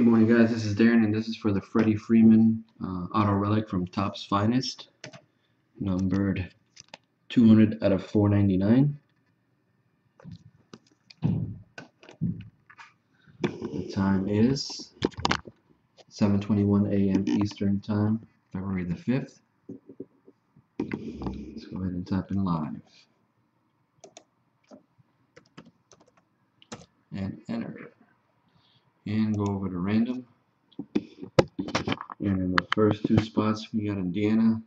Good morning, guys. This is Darren, and this is for the Freddie Freeman uh, Auto Relic from Topps Finest, numbered 200 out of 499. The time is 7:21 a.m. Eastern Time, February the 5th. Let's go ahead and type in live and enter and go over to random. And in the first two spots, we got Indiana.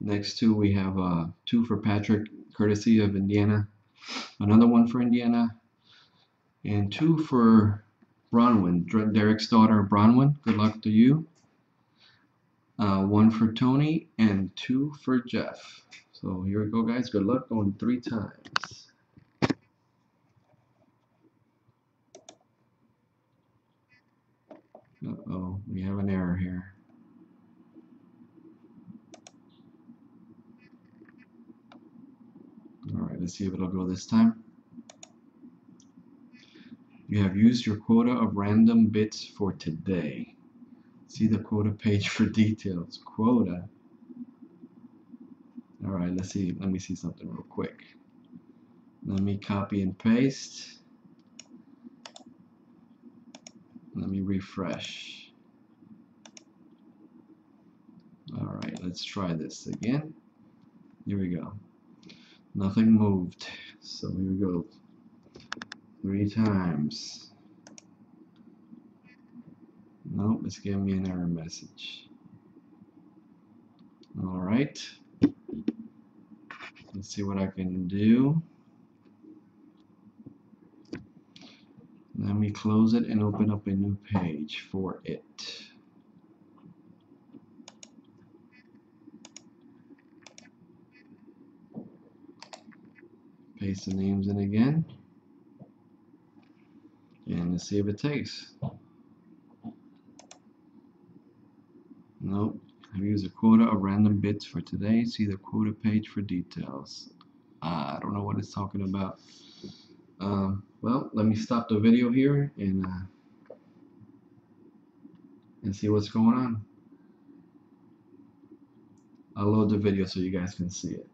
Next two, we have uh, two for Patrick, courtesy of Indiana. Another one for Indiana. And two for Bronwyn, Derek's daughter, Bronwyn. Good luck to you. Uh, one for Tony and two for Jeff. So here we go, guys. Good luck going three times. Uh-oh, we have an error here. Alright, let's see if it'll go this time. You have used your quota of random bits for today. See the quota page for details. Quota. Alright, let's see. Let me see something real quick. Let me copy and paste. Let me refresh. Alright, let's try this again. Here we go. Nothing moved. So here we go. Three times. Nope, it's giving me an error message. Alright. Let's see what I can do. Let me close it and open up a new page for it. Paste the names in again. And let's see if it takes. Nope. I've used a quota of random bits for today. See the quota page for details. Uh, I don't know what it's talking about. Um, well, let me stop the video here and uh, and see what's going on. I'll load the video so you guys can see it.